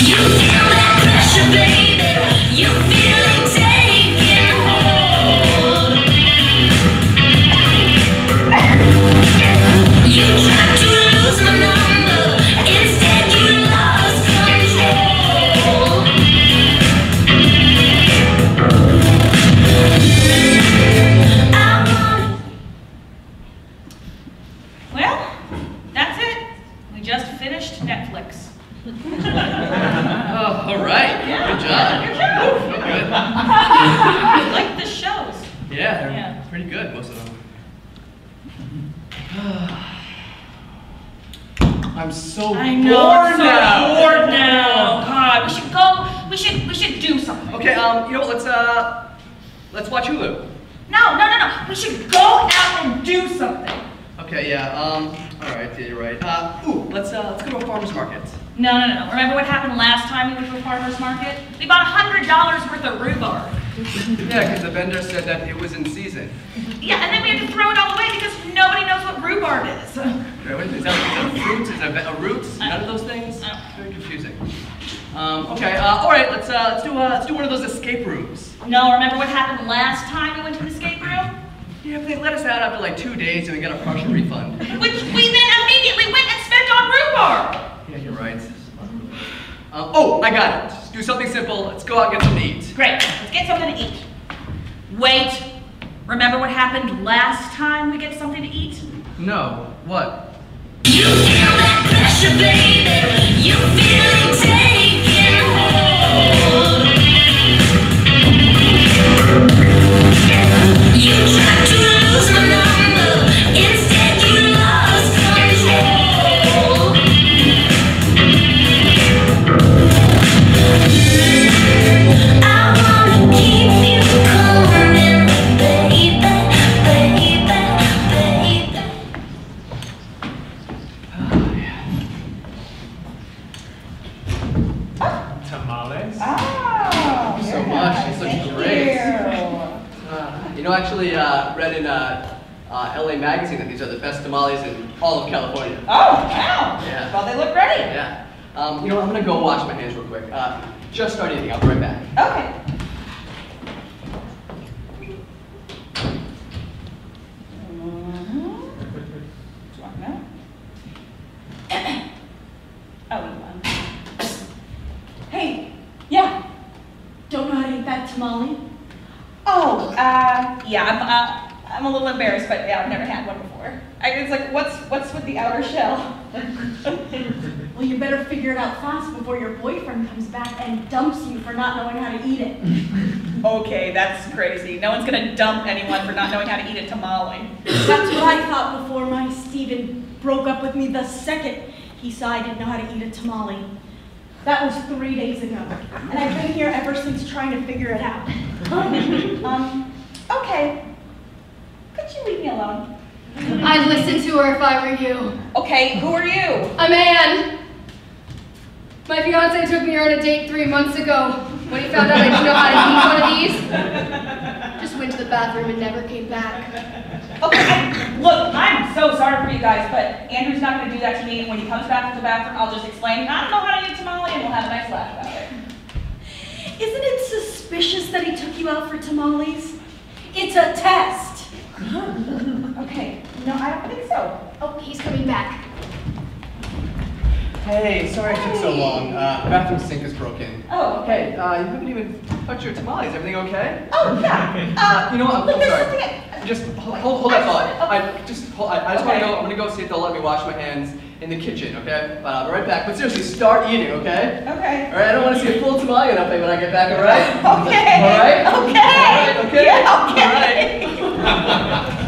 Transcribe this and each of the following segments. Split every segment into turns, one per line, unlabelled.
You
Let's uh, let's watch Hulu.
No, no, no, no. We should go out and do something.
Okay, yeah. Um, all right, yeah, you're right. Uh, ooh, let's uh, let's go to a farmer's market.
No, no, no. Remember what happened last time we went to a farmer's market? We bought a hundred dollars worth of rhubarb.
Yeah, because the vendor said that it was in season.
Yeah, and then we had to throw it all away because nobody knows what rhubarb is.
Is that, is that a fruit? Is that a, a root? None of those things? Very confusing. Um, okay, uh, all right. Let's uh, let's do uh, let's do one of those escape rooms.
No, remember what happened last time we went to the escape room?
Yeah, but they let us out after like two days and we got a partial refund.
Which we then immediately went and spent on rhubarb.
Yeah, you're right. Um, oh, I got it. Just do something simple. Let's go out and get something to eat.
Great, let's get something to eat. Wait, remember what happened last time we get something to eat?
No. What?
You feel that pressure, baby. You feel it You
Yeah.
They look ready.
Yeah. Um, you know? I'm gonna go wash my hands real quick. Uh, just start eating. I'll be right back.
Okay. Mhm. Do you want to know? Oh, you want? Hey, yeah.
Don't know how to eat that tamale?
Oh, uh, yeah, I'm, uh, I'm a little embarrassed, but yeah, I've never had one before. I, it's like, what's, what's with the outer shell?
Well, you better figure fast before your boyfriend comes back and dumps you for not knowing how to eat it.
Okay, that's crazy. No one's gonna dump anyone for not knowing how to eat a tamale.
That's what I thought before my Steven broke up with me the second he saw I didn't know how to eat a tamale. That was three days ago. And I've been here ever since trying to figure it out.
Um, okay. Could you leave me alone?
I'd listen to her if I were you.
Okay, who are you?
A man. My fiance took me on a date three months ago. When he found out I didn't know how to eat one of these, just went to the bathroom and never came back.
Okay, I, look, I'm so sorry for you guys, but Andrew's not gonna do that to me. And when he comes back from the bathroom, I'll just explain, I don't know how to eat tamale, and we'll have a nice laugh about it.
Isn't it suspicious that he took you out for tamales? It's a test.
Okay, no, I don't think so.
Oh, he's coming back.
Hey, sorry it took so long. Uh, bathroom sink is broken.
Oh, okay.
Hey, uh, you haven't even touched your tamales. Everything okay?
Oh, yeah.
Uh, you know what? I'm,
Look,
I'm sorry.
something-
Just hold, hold, hold that thought.
Okay.
I just, hold, I, I just want to go. I'm gonna go see if they'll let me wash my hands in the kitchen. Okay? But I'll be right back. But seriously, start eating. Okay?
Okay.
All right. I don't want to see a full tamale enough when I get back. All right?
Okay.
All right.
Okay.
All right, okay.
Yeah, okay.
All right.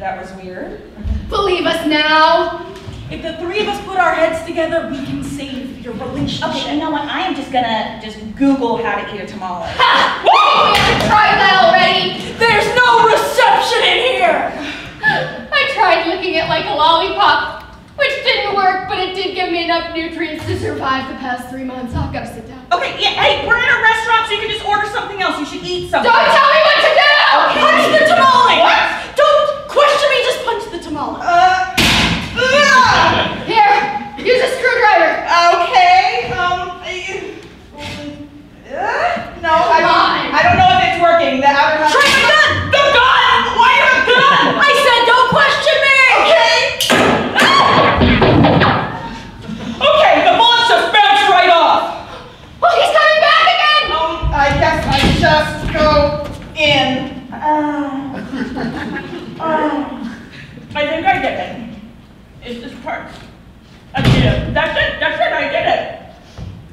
That was weird.
Believe us now.
If the three of us put our heads together, we can save your relationship.
Okay, you know what? I am just gonna just Google how to eat a tamale.
Ha! We haven't tried that already.
There's no reception in here!
I tried licking it like a lollipop, which didn't work, but it did give me enough nutrients to survive the past three months. I've got to sit down.
Okay, yeah, hey, we're in a restaurant, so you can just order something else. You should eat something.
Don't tell me what to do!
Punch the tamale! What? Don't question me, just punch the tamale.
Uh, ugh!
Here, use a screwdriver.
it. That's it. That's it. I did it.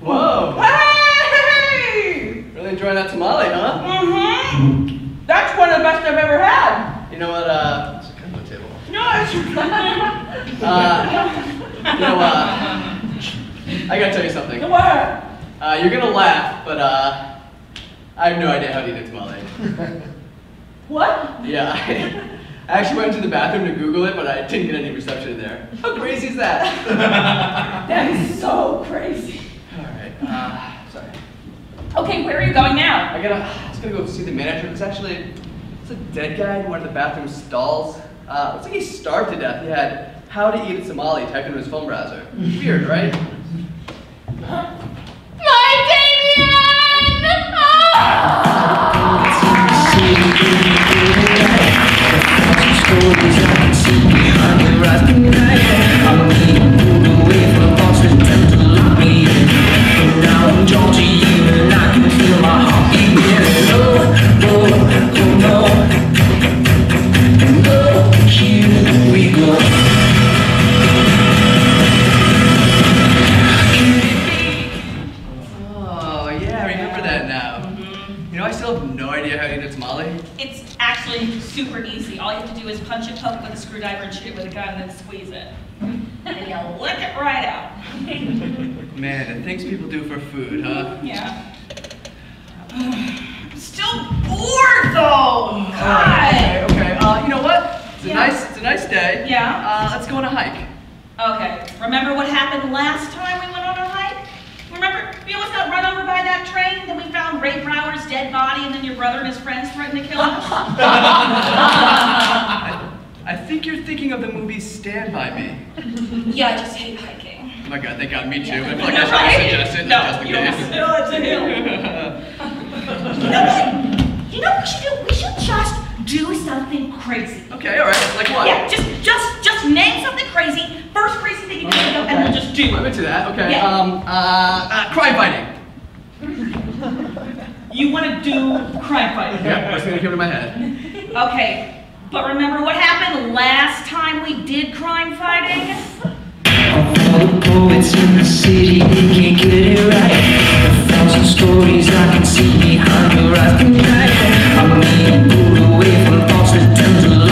Whoa.
Hey!
Really enjoying that tamale, huh?
Mm-hmm. That's one of the best I've ever had.
You know what, uh, it's kind of a table.
No, it's.
Uh, you know, uh, I gotta tell you something.
what?
Uh, you're gonna laugh, but, uh, I have no idea how to eat a tamale.
What?
Yeah, I, I actually went to the bathroom to Google it, but I didn't get any reception in there. How crazy is that?
That is so crazy.
Alright, uh, sorry.
Okay, where are you going now?
I gotta, I was gonna go see the manager. It's actually, it's a dead guy in one of the bathroom stalls. Uh, looks like he starved to death. He had how to eat a tamale typed into his phone browser. Weird, right?
My Damien!
people do for food, huh?
Yeah. I'm still bored though. God.
Okay, okay. Uh, you know what? It's a
Yeah.
nice, it's a nice day.
Yeah.
Uh, let's go on a hike.
Okay. Remember what happened last time we went on a hike? Remember, we almost got run over by that train. Then we found Ray Brower's dead body, and then your brother and his friends threatened to kill us.
I think you're thinking of the movie Stand By Me.
yeah, I just hate hiking.
Oh my god, thank god, me too. I feel like I should suggest it,
No,
just in
you don't.
case.
No, it's a hill. You know what? You know what we should do? We should just do something crazy.
Okay, alright, like what?
Yeah, just just just name something crazy. First crazy thing you can think of, and then just do
I'm
it.
into that, okay.
Yeah.
Um, uh, uh, crime fighting.
You want to do crime fighting?
Yeah, first thing that came to my head.
Okay, but remember what happened last time we did crime fighting?
All the poets in the city, they can't get it right. A thousand stories I can see behind your eyes tonight. I'm being pulled away from thoughts that tend to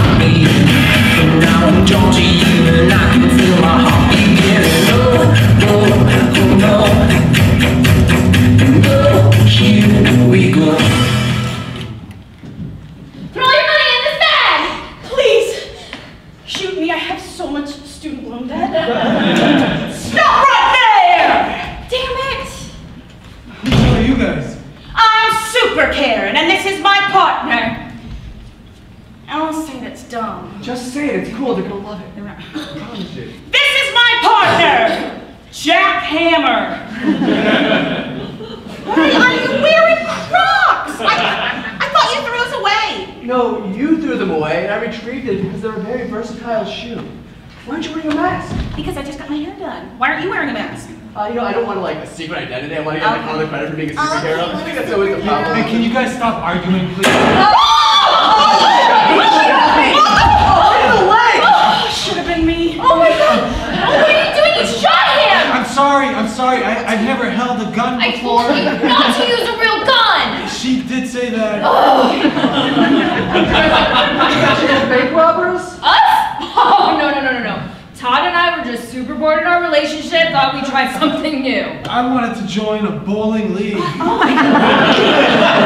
aren't you wearing a mask? Uh, you know, I don't want to like a secret identity. I want to get like
Okay.
all the credit for being a superhero. I think that's always the problem.
Hey, can you guys stop arguing, please?
Oh, should have been me.
Oh my god! Oh, what are you doing? You shot him!
I'm sorry, I'm sorry. I, I've never held a gun before.
I
before.
told you not to use a real gun!
She did say that.
Bank robbers?
Us? Oh, no, no, no, no, no. Todd and I were just super bored in our relationship, thought we'd try something new.
I wanted to join a bowling league. Oh my god.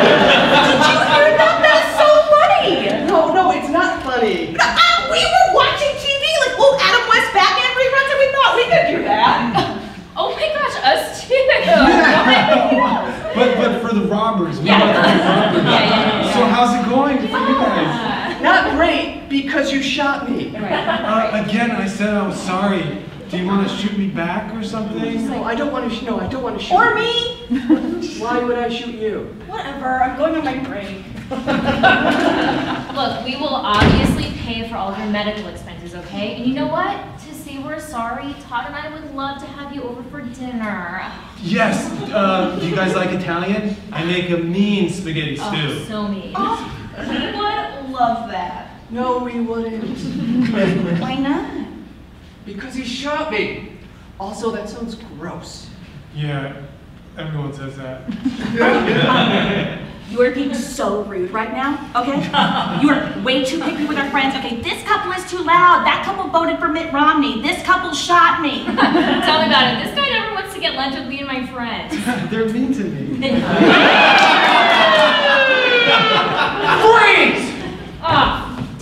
That is so funny.
No, no, it's not funny.
Uh, we were watching TV like old Adam West Batman reruns, and we thought we could do that.
Oh my gosh, us too! Yeah.
but but for the robbers, we
Yeah.
want to be robbers.
Yeah, yeah, yeah.
So how's it going for you guys?
Not great because you shot me. Right.
Uh, again, I said I was sorry. Do you want to shoot me back or something?
No, I don't want to. Sh- no, I don't want to shoot.
Or me.
Why would I shoot you?
Whatever. I'm going on my break.
Look, we will obviously pay for all of your medical expenses, okay? And you know what? To say we're sorry, Todd and I would love to have you over for dinner.
Yes. Uh, do you guys like Italian? I make a mean spaghetti
Oh,
stew.
so mean.
Oh, We would love that.
No, we wouldn't.
Why not?
because he shot me.
Also, that sounds gross.
Yeah, everyone says that.
You are being so rude right now, okay? You are way too picky with our friends. Okay, this couple is too loud. That couple voted for Mitt Romney. This couple shot me.
Tell me about it. This guy never wants to get lunch with me and my friends.
They're mean to me.
Freeze!
Oh,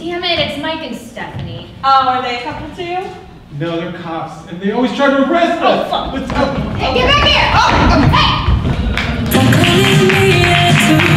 damn it, it's Mike and Stephanie.
Oh, are they a couple too?
No, they're cops, and they always try to arrest oh, us. Oh, fuck! What's up?
Hey, get back here! Oh, hey!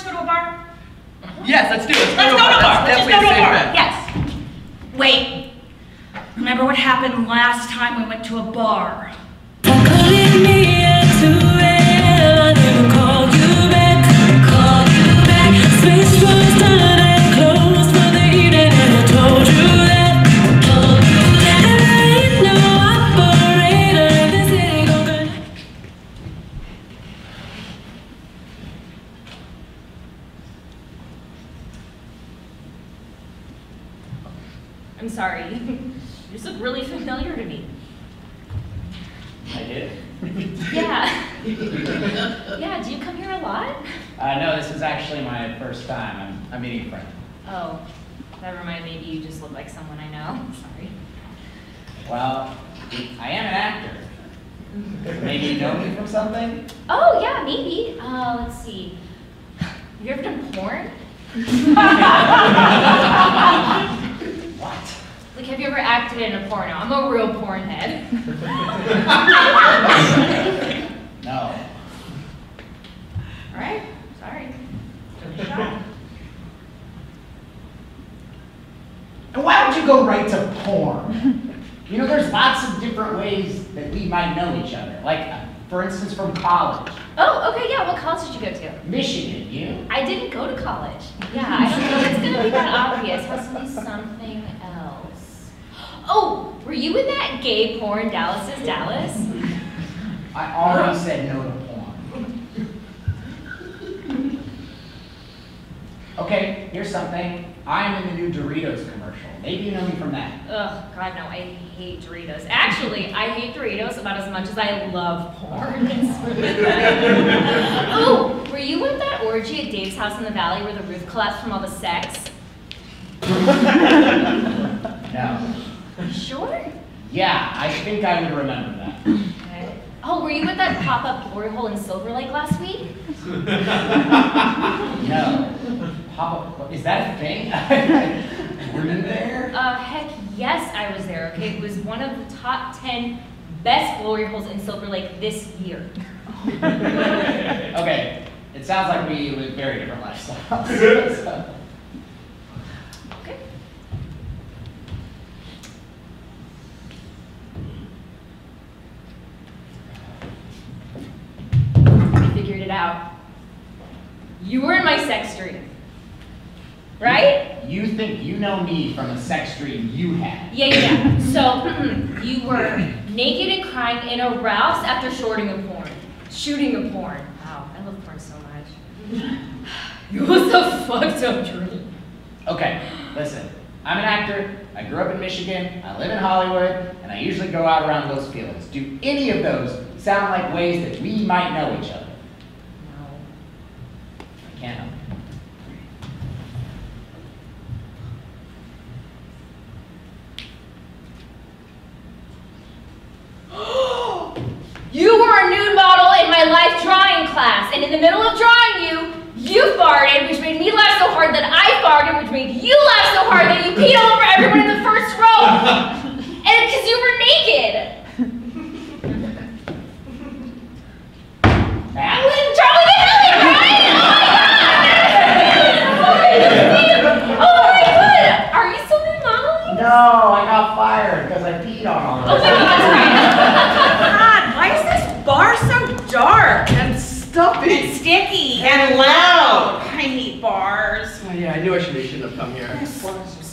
You want to just go to a bar?
Yes, let's do it.
Let's go to a bar.
That's
Let's just go to a bar.
bet.
Yes. Wait. Remember what happened last time we went to a bar?
I'm never mind. Maybe you just look like someone I know. Sorry.
Well, I am an actor. Maybe you know me from something?
Oh, yeah, maybe. Uh, let's see. Have you ever done porn?
What?
Like, have you ever acted in a porno? I'm a real porn head.
No.
All right, sorry.
And why would you go right to porn? You know, there's lots of different ways that we might know each other. Like, for instance, from college.
Oh, okay, yeah. What college did you go to?
Michigan, you?
I didn't go to college. Yeah, I don't know it's gonna be that obvious. Has to be something else. Oh, were you in that gay porn Dallas is Dallas?
I already said no to porn. Okay, here's something. I'm in the new Doritos commercial. Maybe you know me from that.
Ugh, God no, I hate Doritos. Actually, I hate Doritos about as much as I love porn. It's really bad. oh, were you at that orgy at Dave's house in the valley where the roof collapsed from all the sex?
No.
Sure.
Yeah, I think I would remember that.
Okay. Oh, were you at that pop-up glory hole in Silver Lake last week?
No. Pop-up, is that a thing? Were you there?
Uh, heck yes, I was there, okay? It was one of the top 10 best glory holes in Silver Lake this year.
Okay, it sounds like we live very different lifestyles. So-
Okay. I figured it out. You were in my sex dream. Right?
You think you know me from a sex dream you had?
Yeah, yeah. So, you were naked and crying in a Ralph's after shorting a porn. Shooting a porn. Wow, I love porn so much. It was a fucked up dream.
Okay, listen. I'm an actor. I grew up in Michigan. I live in Hollywood, and I usually go out around those fields. Do any of those sound like ways that we might know each other? No. I can't help it.
You were a nude model in my life drawing class, and in the middle of drawing you, you farted, which made me laugh so hard that I farted, which made you laugh so hard that you peed all over everyone in the first row. and because you were naked.
Alan?
Charlie Helen, right? Oh my god! Are you still nude modeling?
No, I got fired because I peed on all
Oh
of
my
them.
god, that's right.
God, why is this bar so dark and
Stuffy!
sticky and loud? I hate bars.
Oh, yeah, I knew I should, I shouldn't have come here.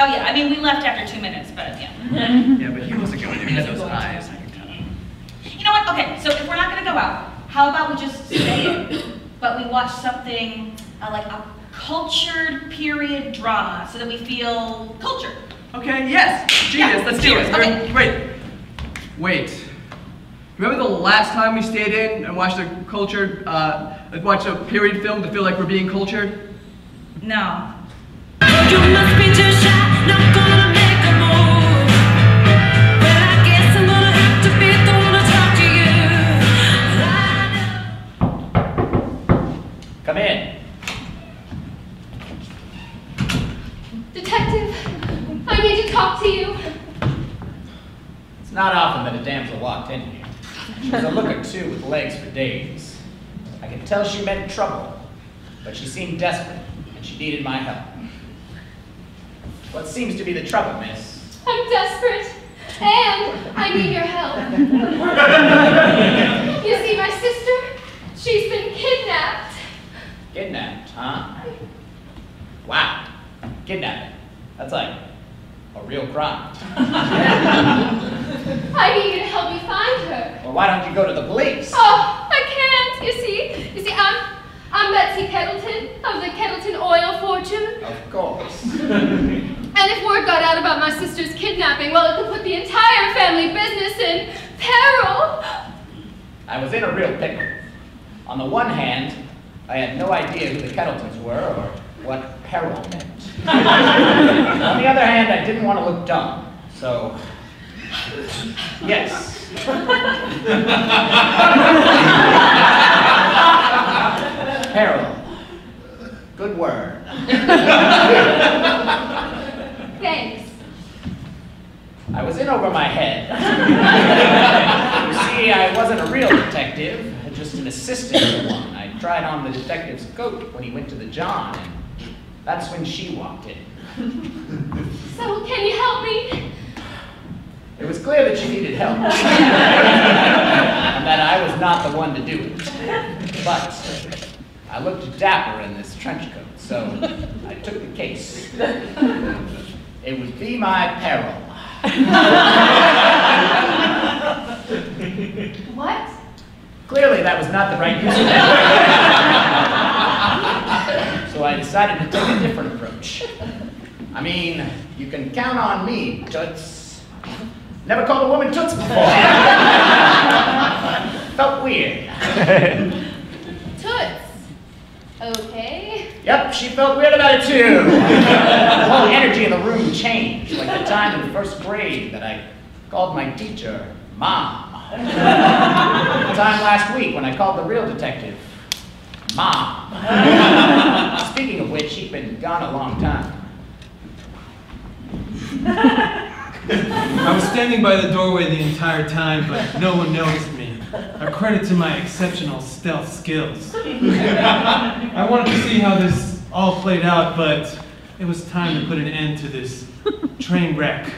Oh yeah, I mean we left after two minutes, but yeah.
Yeah, but he wasn't going to. He had those eyes.
You know what? Okay, so if we're not gonna go out, how about we just stay in, but we watch something uh, like a cultured period drama, so that we feel cultured.
Okay, yes! Genius,
Yeah,
let's do it.
okay.
Wait. Wait. Remember the last time we stayed in and watched a cultured, uh, watched a period film to feel like we're being cultured?
No.
Not
often that a damsel walked in here. She was a looker too, with legs for days. I could tell she meant trouble, but she seemed desperate, and she needed my help. What seems to be the trouble, miss?
I'm desperate, and I need your help. you see, my sister, she's been kidnapped.
Kidnapped, huh? Wow. Kidnapping. That's like a real crime.
I need you to help me find her.
Well, why don't you go to the police?
Oh, I can't. You see, you see, I'm, I'm Betsy Kettleton of the Kettleton Oil Fortune.
Of course.
And if word got out about my sister's kidnapping, well, it could put the entire family business in peril.
I was in a real pickle. On the one hand, I had no idea who the Kettletons were or what peril meant. On the other hand, I didn't want to look dumb, so yes. peril. Good word.
Thanks.
I was in over my head. you see, I wasn't a real detective, just an assistant to one. I tried on the detective's coat when he went to the John, and that's when she walked in.
So, can you help me?
It was clear that she needed help, and that I was not the one to do it. But I looked dapper in this trench coat, so I took the case. It would be my peril.
What?
Clearly, that was not the right use of that. so I decided to take a different approach. I mean, you can count on me, Toots. Never called a woman Toots before. Felt weird.
Toots. Okay.
Yep, she felt weird about it too. The whole energy in the room changed, like the time in first grade that I called my teacher Mom. The time last week when I called the real detective Mom. Speaking of which, she'd been gone a long time.
I was standing by the doorway the entire time, but no one noticed me. A credit to my exceptional stealth skills. I wanted to see how this all played out, but it was time to put an end to this train wreck.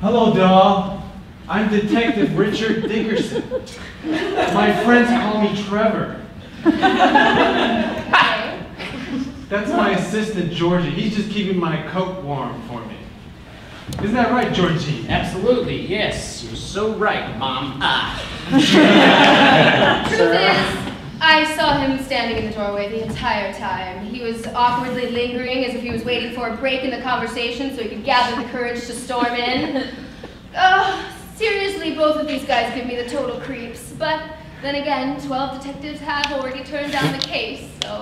Hello, doll. I'm Detective Richard Dickerson. My friends call me Trevor. That's my assistant, Georgie. He's just keeping my coat warm for me. Isn't that right, Georgie?
Absolutely, yes. You're so right, Mom. Ah.
Truth is, I saw him standing in the doorway the entire time. He was awkwardly lingering as if he was waiting for a break in the conversation so he could gather the courage to storm in. Oh, seriously, both of these guys give me the total creeps. But then again, 12 detectives have already turned down the case, so.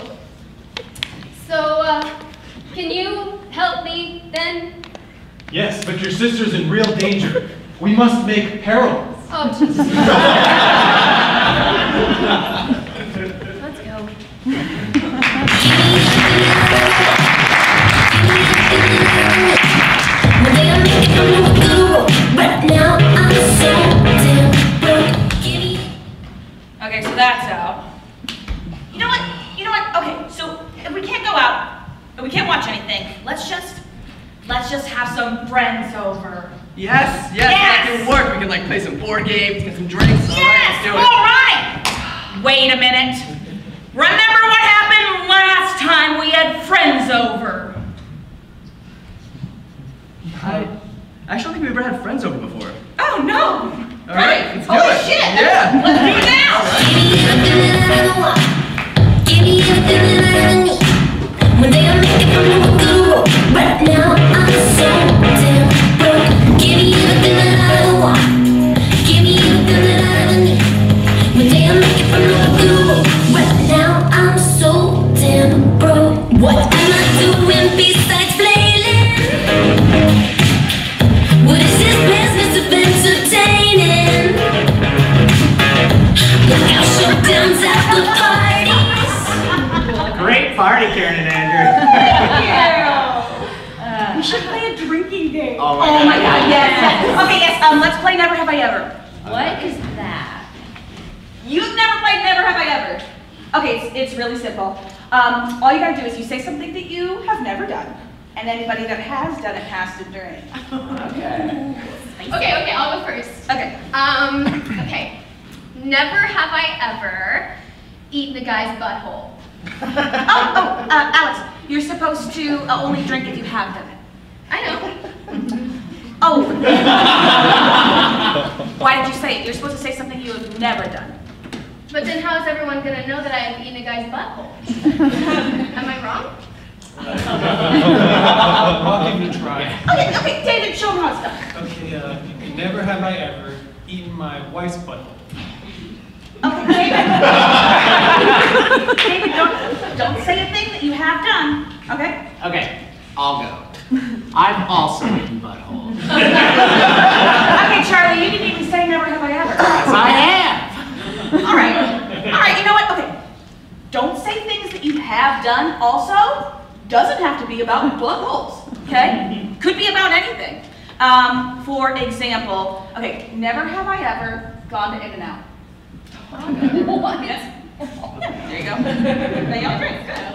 So, uh, can you help me then?
Yes, but your sister's in real danger. We must make peril.
Oh, Jesus.
and anybody that has done it has to drink.
Okay.
Okay, okay, I'll go first.
Okay.
Um, okay. Never have I ever eaten a guy's butthole.
Oh, oh, uh, Alex, you're supposed to uh, only drink if you have done it.
I know.
Oh. Why did you say it? You're supposed to say something you have never done.
But then how is everyone gonna know that I have eaten a guy's butthole? Am I wrong?
I'll give it a try.
Okay, okay, David, show me how it's done.
Okay, uh, never have I ever eaten my wife's butthole.
Okay, David. David, don't, don't say a thing that you have done, okay?
Okay, I'll go. I've also eaten butthole.
Okay, Charlie, you didn't even say never have I ever.
Yes, I have.
All right, all right, you know what? Okay, don't say things that you have done also. Doesn't have to be about buttholes, okay? Could be about anything. Um, for example, okay, never have I ever gone to In-N-Out.
What?
Yes? There you go. Now y'all drink, good.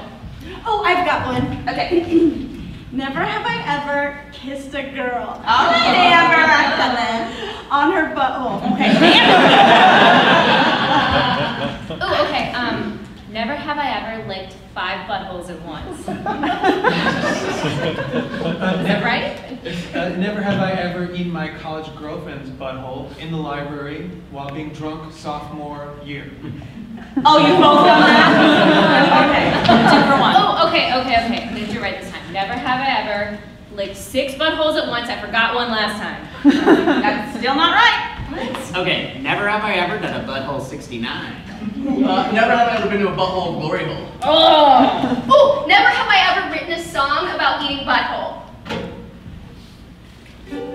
Oh, I've got one.
Okay.
Never have I ever kissed a girl.
All Amber, I'm.
On her butthole.
Okay,
Oh, okay. Um, never have I ever licked five buttholes at once. Is that
never,
right?
uh, never have I ever eaten my college girlfriend's butthole in the library while being drunk sophomore year.
Oh, you both done that? Okay, two for one.
Oh, okay, okay, okay. I'm gonna do right this time. Never have I ever licked six buttholes at once. I forgot one last time.
That's still not right.
Okay, never have I ever done a butthole 69.
Uh, never have I ever been to a butthole glory hole.
Oh!
Oh, never have I ever written a song about eating butthole.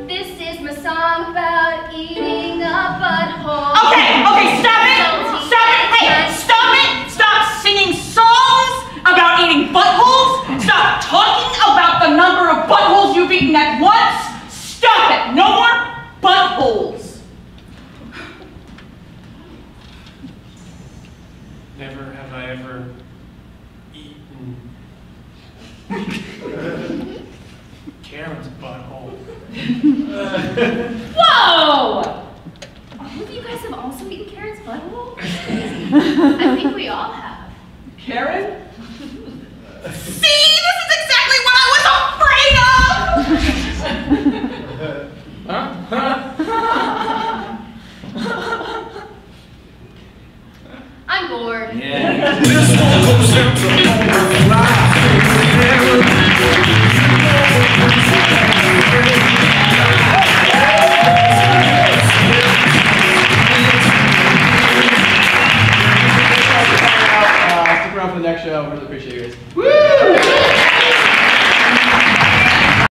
This is my song about eating a butthole.
Okay, okay, stop it! Stop it! Hey, stop it! Stop singing songs about eating buttholes! Stop talking about the number of buttholes you've eaten at once! Stop it! No more buttholes!
Never have I ever eaten Karen's butthole.
Whoa!
You guys have also eaten Karen's butthole?
I think we all have.